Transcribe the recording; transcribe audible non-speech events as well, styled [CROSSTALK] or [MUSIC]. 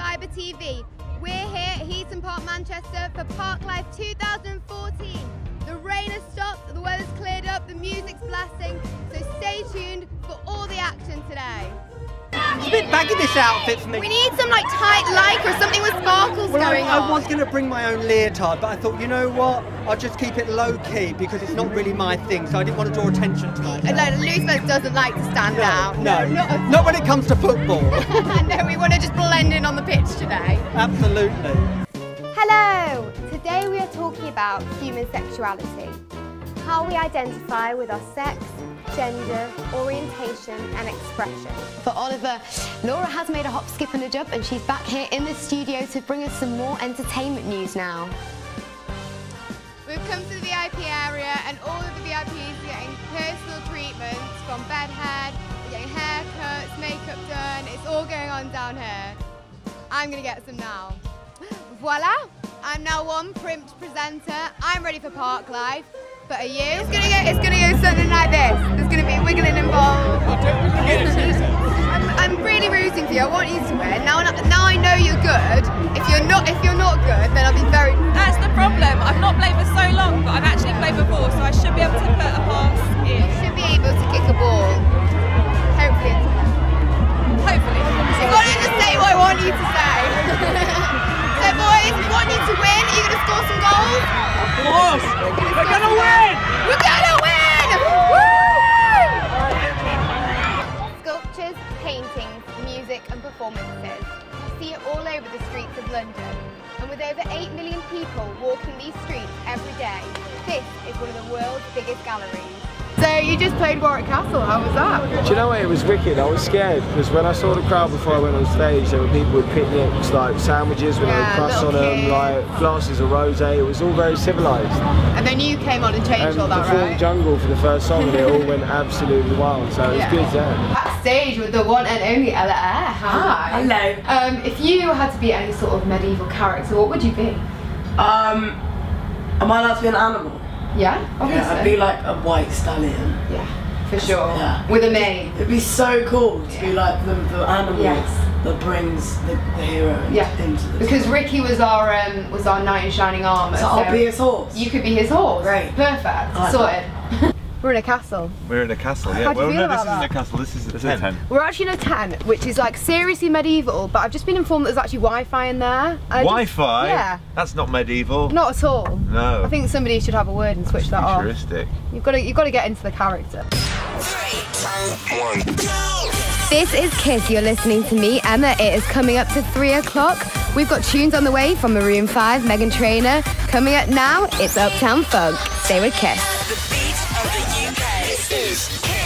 Fibre TV. We're here at Heaton Park, Manchester for Park Life 2014. The rain has stopped, the weather's cleared up, the music's blasting, so stay tuned for all the action today. It's a bit baggy this outfit for me. We need some like tight like or something with sparkles well, going I, on. I was going to bring my own leotard, but I thought, you know what? I'll just keep it low key because it's not really my thing, so I didn't want to draw attention to myself. No, Lucifer doesn't like to stand no, out. No, no [LAUGHS] not, not when it comes to football. [LAUGHS] Absolutely. Hello! Today we are talking about human sexuality. How we identify with our sex, gender, orientation and expression. For Oliver, Laura has made a hop, skip and a jump and she's back here in the studio to bring us some more entertainment news now. We've come to the VIP area and all of the VIPs are getting personal treatments from bedhead, they're getting haircuts, makeup done, it's all going on down here. I'm gonna get some now. Voila! I'm now one primped presenter. I'm ready for park life. But are you? It's gonna go. It's gonna go something like this. There's gonna be wiggling involved. Performances. You see it all over the streets of London. And with over 8 million people walking these streets every day, this is one of the world's biggest galleries. So you just played Warwick Castle, how was that? Do you know what? It was wicked. I was scared because when I saw the crowd before I went on stage, there were people with picnics, like sandwiches with Yeah, a crust on little them, like glasses of rosé. It was all very civilised. And then you came on and changed And all that, performed right? Jungle for the first song, and it all went [LAUGHS] absolutely wild. So it was Yeah. good. Yeah. Backstage with the one and only Ella Eyre. Hi. Hello. Um, if you had to be any sort of medieval character, what would you be? Um, am I allowed to be an animal? Yeah, obviously. Yeah, I'd be like a white stallion. Yeah, for sure. Yeah. With a mane. It'd be so cool to be like the, the animal Yes. that brings the, the hero Yeah. into the Because story. Ricky was our um, was our knight in shining armour. So I'll be his horse. You could be his horse. Great. Perfect. like Sorted. We're in a castle. We're in a castle, yeah. How do you well, feel no, this isn't a castle, this is a This is tent. a tent. We're actually in a tent, which is like seriously medieval, but I've just been informed that there's actually Wi-Fi in there. And I just- Wi-Fi? Yeah. That's not medieval. Not at all. No. I think somebody should have a word and switch that off. Futuristic. You've got to you've got to get into the character. This is Kiss. You're listening to me, Emma. It is coming up to three o'clock. We've got tunes on the way from Maroon 5, Meghan Trainor. Coming up now, it's Uptown Funk. Stay with Kiss. Of the UK. This is.